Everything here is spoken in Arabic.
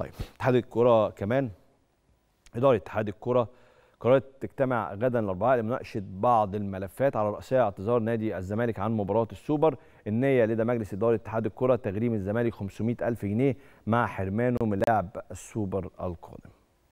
طيب اتحاد الكرة كمان إدارة اتحاد الكرة قررت تجتمع غدا الأربعاء لمناقشة بعض الملفات على رأسها اعتذار نادي الزمالك عن مباراة السوبر النية لدى مجلس إدارة اتحاد الكرة تغريم الزمالك 500 ألف جنيه مع حرمانه من لعب السوبر القادم.